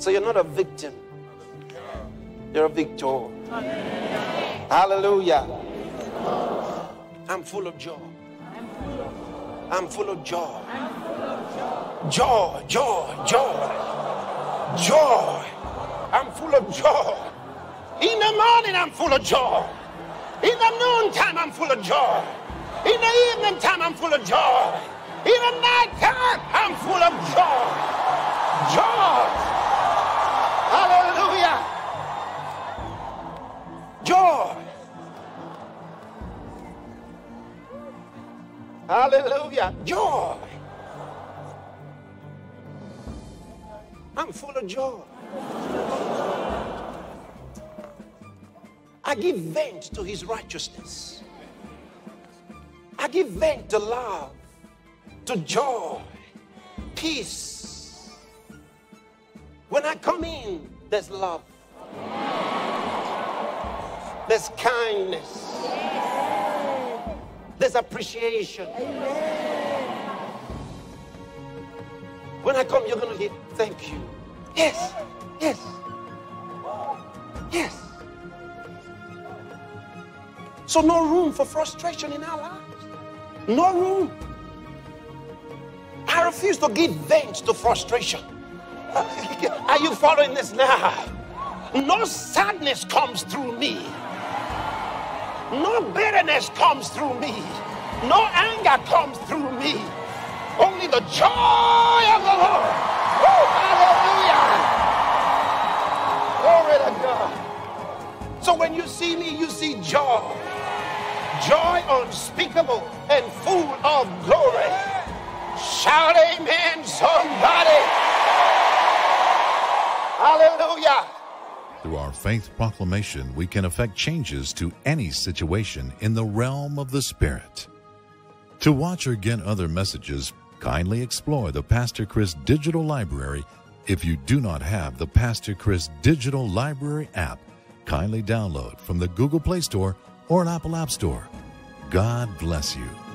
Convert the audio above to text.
So you're not a victim, you're a victor. Hallelujah. I'm full of joy. I'm full of joy. Joy, joy, joy. Joy. I'm full of joy. In the morning, I'm full of joy. In the noontime, I'm full of joy. In the evening time, I'm full of joy. In the night time, I'm full of joy. Hallelujah. Joy. I'm full of joy. I give vent to his righteousness. I give vent to love, to joy, peace. When I come in, there's love, there's kindness, there's appreciation. When I come, you're going to hear, thank you. Yes, yes, yes. So, no room for frustration in our lives. No room. I refuse to give vent to frustration. Are you following this now? No sadness comes through me. No bitterness comes through me. No anger comes through me. Only the joy of the Lord. Hallelujah. Glory to God. So when you see me, you see joy. Joy unspeakable and full of glory. Shout amen, somebody. Hallelujah. Through our faith proclamation, we can effect changes to any situation in the realm of the Spirit. To watch or get other messages, kindly explore the Pastor Chris Digital Library. If you do not have the Pastor Chris Digital Library app, kindly download from the Google Play Store or an Apple App Store. God bless you.